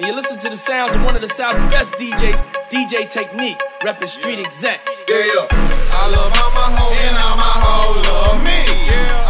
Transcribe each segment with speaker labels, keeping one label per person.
Speaker 1: and you listen to the sounds of one of the South's best DJs, DJ Technique, repping street execs.
Speaker 2: Yeah, I love all my hoes and all my hoes love me. Yeah.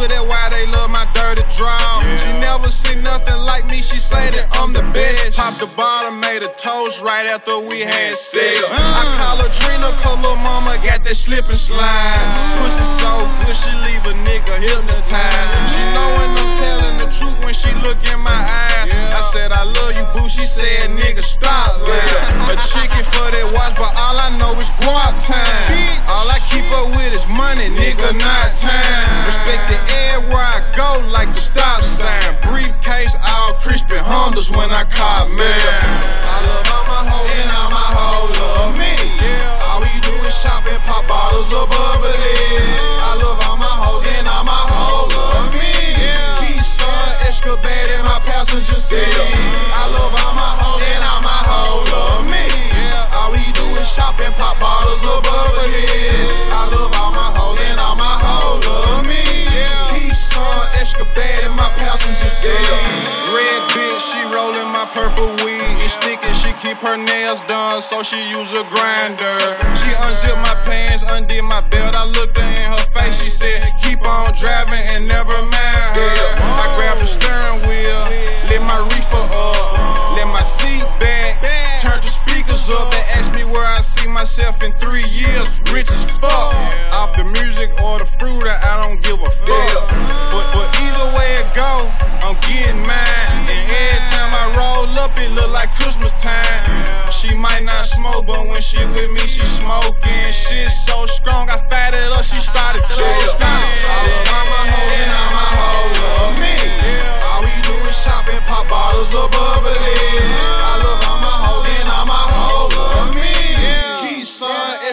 Speaker 2: Good, that's why they love my dirty draw. She never seen nothing like me, she say that I'm the best. Pop the bottom, made a toast right after we had sex. I uh. call her Trina, cause little mama got that slip and slide. Pussy so good, she leave a nigga hypnotized. She know when I'm telling the truth when she look in my eyes. I passenger. I love all my hoes and all my hoes love me. All we do is shop and pop bottles of bubbly. I love all my hoes and all my hoes love me. Keep extra bad in my passenger seat. Red bitch, she rolling my purple weed. It's sticking, she keep her nails done, so she use a grinder. She unzipped my pants, undid my belt. I looked see myself in three years, rich as fuck. Off the music or the fruit, I don't give a fuck. But, but either way it go, I'm getting mine. And every time I roll up, it look like Christmas time. She might not smoke, but when she with me, she smoking. Shit so strong, I fatted up, she started choking. All my hoes and all my hoes love me. All we do is shop and pop bottles of bubbly.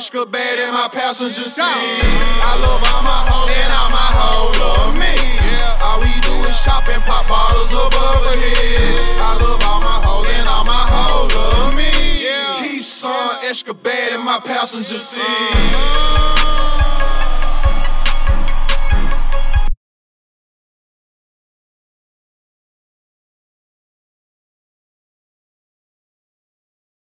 Speaker 2: Extra bad in my passenger seat. I love all my hoes and all my hoes love me. All we do is shop and pop bottles of bubbly. I love all my hoes and all my hoes love me. Keep extra bad in my passenger seat. Uh-huh.